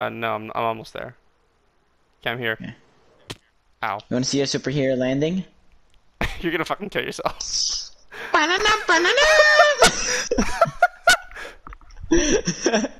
Uh, no, I'm, I'm almost there. Okay, I'm here. Okay. Ow. You want to see a superhero landing? You're gonna fucking kill yourself. banana, banana!